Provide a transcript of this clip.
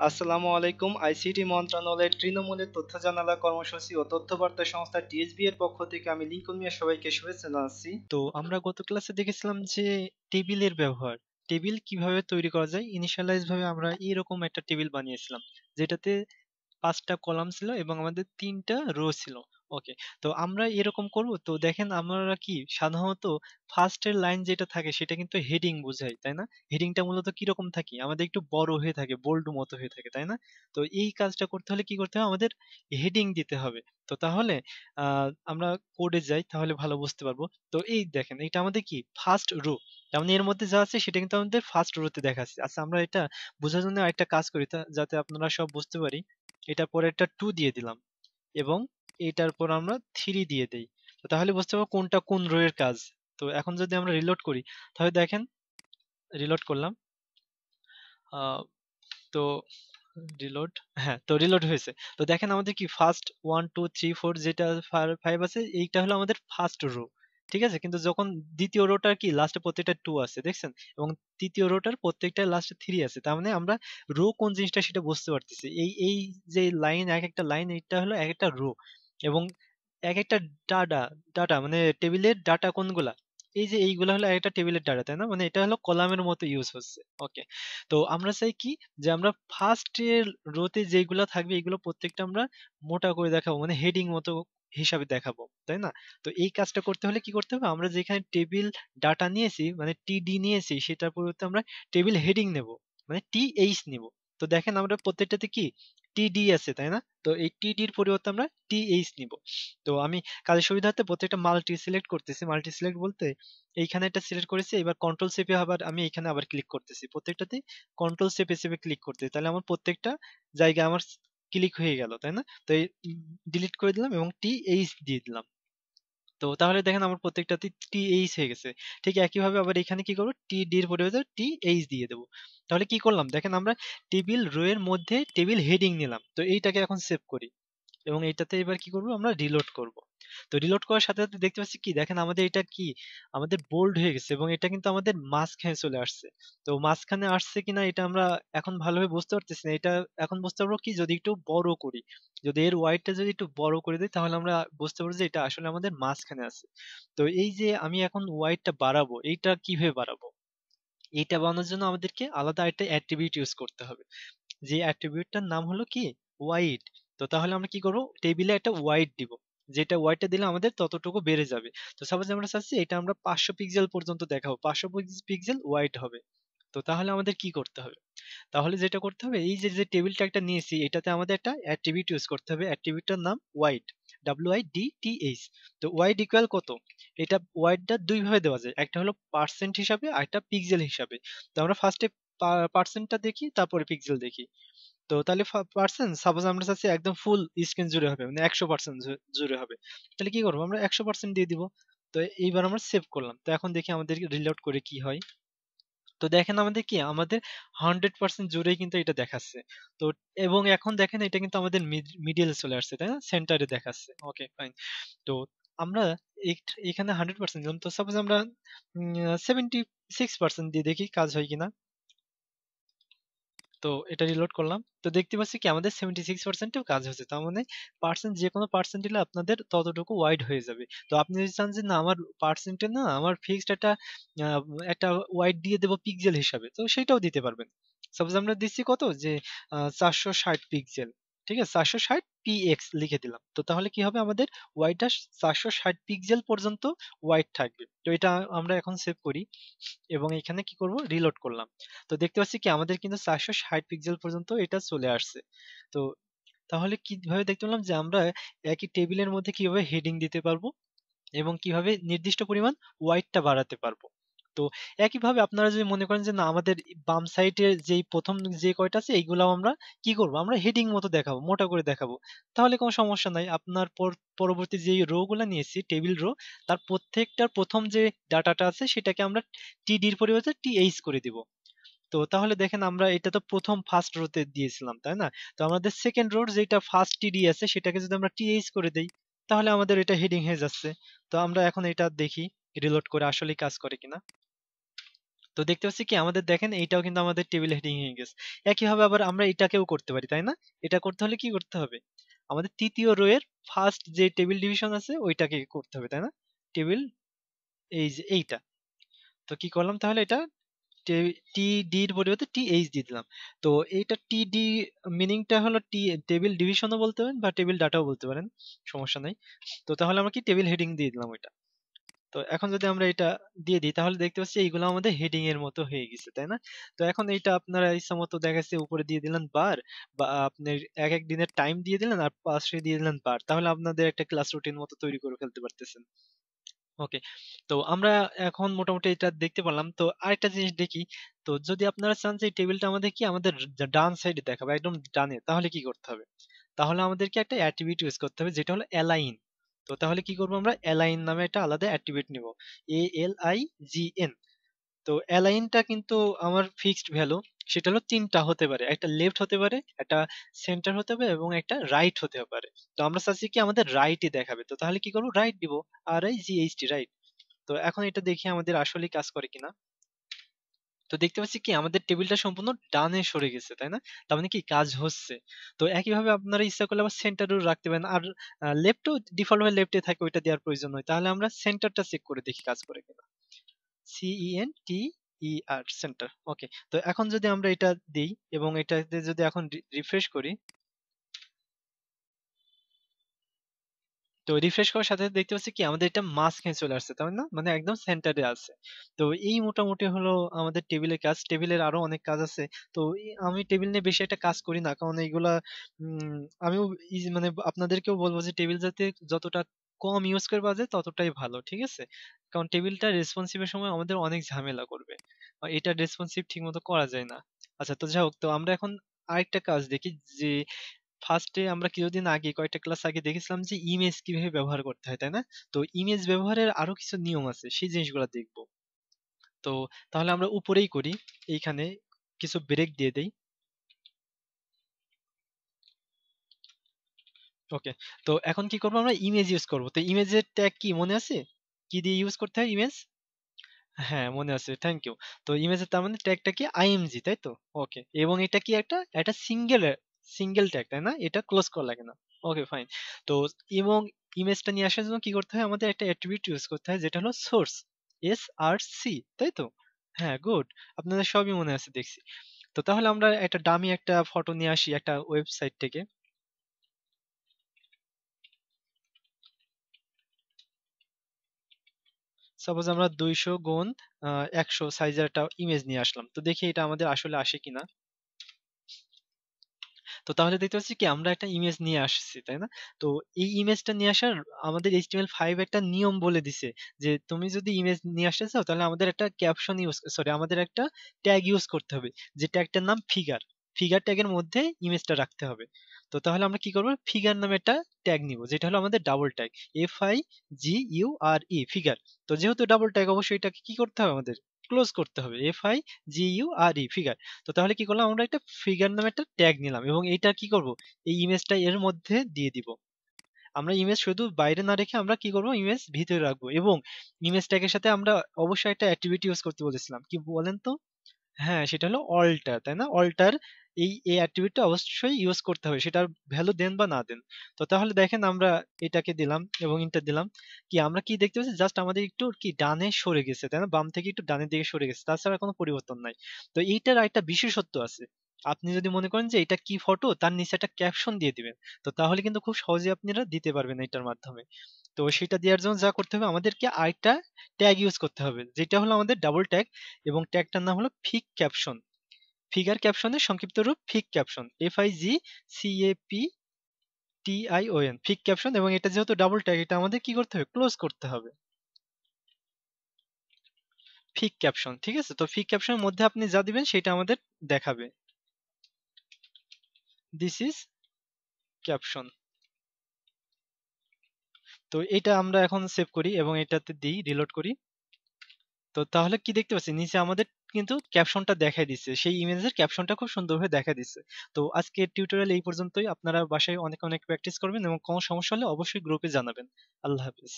আসসালামু আলাইকুম। আইসিটি মন্ত্রণালয়ের তৃণমূলের তথ্য জানালা কর্মসূচি ও তথ্যবার্তা সংস্থা টিএসবি এর পক্ষ থেকে আমি লিঙ্কন মিয়া সবাইকে শুভেচ্ছা জানাচ্ছি। তো আমরা গত ক্লাসে দেখেছিলাম যে টেবিলের ব্যবহার, টেবিল কীভাবে তৈরি করা যায় ইনিশিয়ালাইজ ভাবে আমরা এরকম একটা টেবিল বানিয়েছিলাম, যেটাতে পাঁচটা কলাম ছিল এবং আমাদের তিনটা রো ছিল। ওকে তো আমরা এরকম করব। তো দেখেন আমরা কি, সাধারণত ফার্স্টের লাইন যেটা থাকে সেটা কিন্তু হেডিং বোঝায়, তাই না? হেডিংটা মূলত কীরকম থাকে? আমাদের একটু বড় হয়ে থাকে বোল্ড মতো হয়ে থাকে, তাই না? তো এই কাজটা করতে হলে কি করতে হবে? আমাদের হেডিং দিতে হবে। তো তাহলে আহ আমরা কোডে যাই, তাহলে ভালো বুঝতে পারব। তো এই দেখেন, এটা আমাদের কি? ফার্স্ট রো তার মানে এর মধ্যে যা আছে সেটা কিন্তু আমাদের ফার্স্ট রোতে দেখাচ্ছে। আচ্ছা আমরা এটা বোঝার জন্য একটা কাজ করি যাতে আপনারা সব বুঝতে পারি। এটার পরে একটা টু দিয়ে দিলাম। এবং এটার পর আমরা থ্রি দিয়ে দেই। তাহলে বুঝতে পারব কোনটা কোন রো এর কাজ। তো এখন যদি আমরা রিলোড করি, তাহলে দেখেন রিলোড করলাম। তো রিলোড হ্যাঁ তো রিলোড হয়েছে। তো দেখেন আমাদের কি first one two three four যেটা ফাইভ আছে, এইটা হলো আমাদের ফার্স্ট রো ঠিক আছে? কিন্তু যখন দ্বিতীয় রোটার কি লাস্টে প্রত্যেকটা টু আছে, দেখছেন? এবং তৃতীয় রোটার প্রত্যেকটা লাস্টে থ্রি আছে। তার মানে আমরা রো কোন জিনিসটা সেটা বুঝতে পারতেছি। এই এই যে লাইন এক একটা লাইন এটা হলো এক একটা রো এবং এক একটা ডাটা ডাটা মানে টেবিলের ডাটা কোনগুলা? এই যে এইগুলো হলো একটা টেবিলের ডাটা, তাই না? মানে এটা হলো কলামের মতো ইউজ হচ্ছে। ওকে তো আমরা চাই কি? যে আমরা ফার্স্ট এর রোতে যেগুলো থাকবে এগুলো প্রত্যেকটা আমরা মোটা করে দেখাবো মানে হেডিং মতো হিসাবে দেখাবো, তাই না? তো এই কাজটা করতে হলে কি করতে হবে? আমরা যেখানে টেবিল ডাটা নিয়েছি মানে টিডি নিয়েছি, সেটার পরিবর্তে আমরা টেবিল হেডিং নেব মানে টি এইচ নিব। তো দেখেন আমরা প্রত্যেকটাতে কি? টিডি আছে, তাই না? তো এই টিডির পরিবর্তে আমরা টিএইচ নিব। তো আমি কাজের সুবিধার্থে প্রত্যেকটা মাল্টি সিলেক্ট করতেছি। মাল্টি সিলেক্ট বলতে এইখানে একটা সিলেক্ট করেছি, এবার কন্ট্রোল সেপে আবার আমি এখানে আবার ক্লিক করতেছি। প্রত্যেকটাতে কন্ট্রোল সেপে সেপে ক্লিক করতে তাহলে আমার প্রত্যেকটা জায়গায় আমার ক্লিক হয়ে গেল, তাই না? তো এই ডিলিট করে দিলাম এবং টিএইচ দিয়ে দিলাম। তো তাহলে দেখেন আমার প্রত্যেকটাতে টি এইচ হয়ে গেছে। ঠিক একইভাবে আবার এখানে কি করব? টি ডি এর পরিবর্তে টি এইচ দিয়ে দেবো। তাহলে কি করলাম? দেখেন আমরা টেবিল রো এর মধ্যে টেবিল হেডিং নিলাম। তো এইটাকে এখন সেভ করি। এবং এইটাতে এবার কি করব? আমরা রিলোড করব। তো রিলোড করার সাথে সাথে দেখতে পাচ্ছি কি, দেখেন আমাদের এটা কি, আমাদের বোল্ড হয়ে গেছে এবং এটা কিন্তু আমাদের মাঝখানে চলে আসছে। তো মাঝখানে আসছে কিনা এটা আমরা এখন ভালোভাবে বুঝতে পারতেছি না। এটা এখন বুঝতে পারব কি, যদি একটু বড় করি, যদি এর ওয়াইডটা যদি একটু বড় করে দিই, তাহলে আমরা বুঝতে পারব যে এটা আসলে আমাদের মাঝখানে আছে। তো এই যে আমি এখন ওয়াইডটা বাড়াবো, এইটা কীভাবে বাড়াবো? এইটা বানানোর জন্য আমাদেরকে আলাদা একটা অ্যাট্রিবিউট ইউজ করতে হবে। যে অ্যাট্রিবিউটটার নাম হলো কি ওয়াইড তো তাহলে আমরা কি করব? টেবিলে একটা ওয়াইড দিব। যেটা ওয়াইডটা দিলে আমাদের ততটুকু বেড়ে যাবে। তো সাপোজ আমরা চাচ্ছি এটা আমরা পাঁচশো পিক্সেল পর্যন্ত দেখাবো, পাঁচশো পিক্সেল ওয়াইড হবে। তো তাহলে আমাদের কি করতে হবে? তাহলে যেটা করতে হবে, এই যে যে টেবিলটা একটা নিয়েছি, এটাতে আমাদের একটা অ্যাট্রিবিউট ইউজ করতে হবে। অ্যাট্রিবিউটটার নাম wide W I D T H তো ওয়াইড ইকুয়াল কত? এটা ওয়াইডটা দুই ভাবে দেওয়া যায়। একটা হলো পার্সেন্ট হিসাবে আর একটা পিক্সেল হিসাবে। তো আমরা ফার্স্টে পার্সেন্টটা দেখি, তারপরে পিক্সেল দেখি। তো তাহলে পার্সেন্ট সাপোজ আমরা চাচ্ছি একদম ফুল স্ক্রিন জুড়ে হবে মানে একশো পার্সেন্ট জুড়ে হবে। তাহলে কি করব আমরা? একশো পার্সেন্ট দিয়ে দিব। তো এইবার আমরা সেভ করলাম। তো এখন দেখি আমাদের রিলোড করে কি হয়। তো দেখেন আমাদের কি? আমাদের হান্ড্রেড পার্সেন্ট জুড়েই কিন্তু এটা দেখাচ্ছে। তো এবং এখন দেখেন এটা কিন্তু আমাদের মিডিল চলে আসছে, তাই না? সেন্টারে দেখাচ্ছে। ওকে ফাইন তো আমরা এখানে হান্ড্রেড পার্সেন্ট দিলাম। তো সাপোজ আমরা সেভেন্টি সিক্স পার্সেন্ট দিয়ে দেখি কাজ হয় কিনা। তো এটা রিলোড করলাম। তো দেখতে পাচ্ছি কি আমাদের সেভেন্টি সিক্স পার্সেন্টেও কাজ হচ্ছে। তার মানে পার্সেন্ট যে কোনো পার্সেন্ট দিলে আপনাদের ততটুকু ওয়াইড হয়ে যাবে। তো আপনি যদি চান যে না, আমার পার্সেন্টে না, আমার ফিক্সড একটা একটা ওয়াইড দিয়ে দেবো পিকজেল হিসাবে, তো সেটাও দিতে পারবেন। সাপোজ আমরা দিচ্ছি কত? যে চারশো ষাট পিক্সেল ঠিক আছে? চারশো ষাট পিএক্স লিখে দিলাম। তো তাহলে কি হবে আমাদের? ওয়াইডটা চারশো ষাট পিক্সেল পর্যন্ত ওয়াইড থাকবে। তো এটা আমরা এখন সেভ করি এবং এখানে কি করব? রিলোড করলাম। তো দেখতে পাচ্ছি কি আমাদের কিন্তু চারশো ষাট পিক্সেল পর্যন্ত এটা চলে আসছে। তো তাহলে কীভাবে দেখতে পেলাম যে আমরা একই টেবিলের মধ্যে কীভাবে হেডিং দিতে পারব এবং কীভাবে নির্দিষ্ট পরিমাণ ওয়াইডটা বাড়াতে পারব? তো একইভাবে আপনারা যদি মনে করেন যে, না, আমাদের বাম সাইডের যেই প্রথম যে কয়টা আছে এইগুলো আমরা কি করব? আমরা হেডিং মতো দেখাবো, মোটা করে দেখাবো। তাহলে কোনো সমস্যা নাই। আপনার পরবর্তী যে রো গুলা নিয়েছি টেবিল রো তার প্রত্যেকটার প্রথম যে ডাটাটা আছে, সেটাকে আমরা টিডির পরিবর্তে টিএইচ করে দিব। তো তাহলে দেখেন, আমরা এটা তো প্রথম ফার্স্ট রোতে দিয়েছিলাম, তাই না? তো আমাদের সেকেন্ড রোর যেটা ফার্স্ট টিডি আছে, সেটাকে যদি আমরা টিএইচ করে দেই, তাহলে আমাদের এটা হেডিং হয়ে যাচ্ছে। তো আমরা এখন এটা দেখি রিলোড করে আসলেই কাজ করে কিনা। তো দেখতে পাচ্ছি কি আমাদের দেখেন এইটাও কিন্তু আমাদের টেবিল হেডিং হয়ে গেছে। একইভাবে আবার আমরা এটাকেও করতে পারি, তাই না? এটা করতে হলে কি করতে হবে? আমাদের তৃতীয় রো এর ফার্স্ট যে টেবিল ডিভিশন আছে, ওইটাকে করতে হবে, তাই না? টেবিল এই যে এইটা। তো কি করলাম তাহলে এটা? টি ডি এর পরিবর্তে টি এইচ দিয়ে দিলাম। তো এইটা টি ডি মিনিংটা হলো টি টেবিল ডিভিশনও বলতে পারেন বা টেবিল ডাটাও বলতে পারেন, সমস্যা নাই। তো তাহলে আমরা কি টেবিল হেডিং দিয়ে দিলাম ওইটা? তো এখন যদি আমরা এটা দিয়ে দিই, তাহলে দেখতে পাচ্ছি এইগুলো আমাদের হেডিং এর মতো হয়ে গেছে, তাই না? তো এখন এইটা আপনারা ইচ্ছা মতো দেখাচ্ছে উপরে দিয়ে দিলেন বার বা আপনি এক এক দিনের টাইম দিয়ে দিলেন আর পাশে দিয়ে দিলেন বার তাহলে আপনাদের একটা ক্লাস রুটিন মতো তৈরি করে ফেলতে পারতেছেন। ওকে তো আমরা এখন মোটামুটি এটা দেখতে পারলাম তো আরেকটা জিনিস দেখি, তো যদি আপনারা চান যে টেবিলটা আমাদের কি আমাদের ডান সাইডে দেখাবে, একদম ডানে, তাহলে কি করতে হবে? তাহলে আমাদেরকে একটা অ্যাট্রিবিউট ইউজ করতে হবে, যেটা হলো অ্যালাইন তো তাহলে কি করব আমরা? অ্যালাইন নামে একটা আলাদা অ্যাট্রিবিউট নিব। এ এল আই জি এন তো অ্যালাইনটা কিন্তু আমার ফিক্সড ভ্যালু সেটা হলো তিনটা হতে পারে। একটা লেফট হতে পারে, একটা সেন্টার হতে পারে এবং একটা রাইট হতে পারে। তো আমরা চাচ্ছি কি আমাদের রাইটই দেখাবে। তো তাহলে কি করব? রাইট দিব। R I G H T right তো এখন এটা দেখি আমাদের আসলে কাজ করে কিনা। তো দেখতে পাচ্ছি কি আমাদের টেবিলটা সম্পূর্ণ ডানে সরে গেছে, তাই না? তার মানে কি কাজ হচ্ছে। তো একইভাবে আপনারা ইচ্ছা করলে আবার সেন্টারও রাখতে পারেন। আর লেফটও ডিফল্ট হয়ে লেফটে থাকে, ওইটা দেওয়ার প্রয়োজন নয়। তাহলে আমরা সেন্টারটা চেক করে দেখি কাজ করে কিনা। সিইএন টি ই আর সেন্টার। ওকে, তো এখন যদি আমরা এটা দিই এবং এটাতে যদি এখন রিফ্রেশ করি তো রিফ্রেশ করার সাথে দেখতে পাচ্ছি কি আমাদের এটা চলে আসছে, তাই না? মানে একদম সেন্টারে আছে। তো এই মোটামুটি হলো আমাদের টেবিলের কাজ। টেবিলের আরও অনেক কাজ আছে। তো আমি টেবিল নিয়ে বেশি একটা কাজ করি না, কারণ এইগুলা মানে আপনাদেরকেও বলব যে টেবিল যাতে যতটা কম ইউজ করে বাজে ততটাই ভালো, ঠিক আছে? কারণ টেবিলটা রেসপন্সিভের সময় আমাদের অনেক ঝামেলা করবে। এটা রেসপন্সিভ ঠিক মতো করা যায় না। আচ্ছা তো যাই হোক, তো আমরা এখন আরেকটা কাজ দেখি যে ফার্স্টে আমরা কিছুদিন আগে, কয়েকটা ক্লাস আগে দেখেছিলাম যে ইমেজ কীভাবে ব্যবহার করতে হয়, তাই না? তো ইমেজ ব্যবহারের আরও কিছু নিয়ম আছে, সেই জিনিসগুলো দেখব। তো তাহলে আমরা উপরেই করি, এইখানে কিছু ব্রেক দিয়ে দেই। ওকে তো এখন কি করব আমরা? ইমেজ ইউজ করব। তো ইমেজের ট্যাগ কি, মনে আছে? কি দিয়ে ইউজ করতে হয় ইমেজ হ্যাঁ মনে আছে থ্যাংক ইউ তো ইমেজের তার মানে ট্যাগটা কি আইএমজি তাই তো? ওকে এবং এটা কি একটা? একটা সিঙ্গেল সিঙ্গেল ট্যাগ তাই না? এটা ক্লোজ করা লাগে না। ওকে ফাইন তো এবং ইমেজটা নিয়ে আসার জন্য কি করতে হয়? আমাদের একটা অ্যাট্রিবিউট ইউজ করতে হয়, যেটা হলো সোর্স এস আর সি তাই তো? হ্যাঁ গুড আপনাদের সবই মনে আছে, দেখছি। তো তাহলে আমরা একটা ডামি একটা ফটো নিয়ে আসি, একটা ওয়েবসাইট থেকে। সাপোজ আমরা দুইশো গুণ একশো সাইজের একটা ইমেজ নিয়ে আসলাম। তো দেখি এটা আমাদের আসলে আসে কিনা। তো তাহলে দেখতে পাচ্ছি কি আমরা একটা ইমেজ নিয়ে আসছি, তাই না? তো এই ইমেজটা নিয়ে আসার আমাদের HTML5 একটা নিয়ম বলে দিছে যে তুমি যদি ইমেজ নিয়ে আসতে চাও তাহলে আমাদের একটা ক্যাপশন ইউজ সরি আমাদের একটা ট্যাগ ইউজ করতে হবে যে ট্যাগটার নাম ফিগার ফিগার ট্যাগের মধ্যে ইমেজটা রাখতে হবে। তো তাহলে আমরা কি করব? ফিগার নামে একটা ট্যাগ নিব, যেটা হলো আমাদের double tag F I G U R E figure তো যেহেতু ডাবল ট্যাগ অবশ্যই এটাকে কি করতে হবে? আমাদের ক্লোজ করতে হবে F I G U R E figure তো তাহলে কি করলাম? আমরা একটা ফিগার নামে একটা ট্যাগ নিলাম এবং এইটা কি করব? এই ইমেজটা এর মধ্যে দিয়ে দিব। আমরা ইমেজ শুধু বাইরে না রেখে আমরা কি করব? ইমেজ ভিতরে রাখব এবং ইমেজ ট্যাগের সাথে আমরা অবশ্যই একটা অ্যাক্টিভিটি ইউজ করতে বলেছিলাম। কি বলেন তো? হ্যাঁ সেটা হলো অল্টার তাই না? অল্টার এই এই অ্যাট্রিবিউটটা অবশ্যই ইউজ করতে হবে, সেটার ভ্যালু দেন বা না দেন। তো তাহলে দেখেন আমরা এটাকে দিলাম এবং ইন্টার দিলাম। কি আমরা কি দেখতে পাচ্ছি? জাস্ট আমাদের একটু কি ডানে সরে গেছে, তাই না? বাম থেকে একটু ডানের দিকে সরে গেছে, তাছাড়া কোনো পরিবর্তন নাই। তো এইটার একটা বিশেষত্ব আছে। আপনি যদি মনে করেন যে এটা কি ফটো তার নিচে একটা ক্যাপশন দিয়ে দিবেন। তো তাহলে কিন্তু খুব সহজে আপনারা দিতে পারবেন এটার মাধ্যমে। তো সেটা দেওয়ার জন্য যা করতে হবে আমাদেরকে আরেকটা ট্যাগ ইউজ করতে হবে। যেটা হলো আমাদের ডাবল ট্যাগ এবং ট্যাগটার নাম হলো ফিক ক্যাপশন ফিগার ক্যাপশনের সংক্ষিপ্ত রূপ fig caption F I G C A P T I O N fig caption এবং এটা যেহেতু ডাবল ট্যাগ এটা আমাদের কি করতে হবে? ক্লোজ করতে হবে। ফিক ক্যাপশন ঠিক আছে? তো ফিক ক্যাপশনের মধ্যে আপনি যা দিবেন সেটা আমাদের দেখাবে। দিস ইজ ক্যাপশন তো এটা আমরা এখন সেভ করি এবং এটাতে দিই রিলোড করি। তো তাহলে কি দেখতে পাচ্ছি? নিচে আমাদের কিন্তু ক্যাপশনটা দেখাই দিচ্ছে। সেই ইমেজের ক্যাপশনটা খুব সুন্দরভাবে দেখা দিচ্ছে। তো আজকে টিউটোরিয়াল এই পর্যন্তই। আপনারা বাসায় অনেক অনেক প্র্যাকটিস করবেন এবং কোনো সমস্যা হলে অবশ্যই গ্রুপে জানাবেন। আল্লাহ হাফিজ।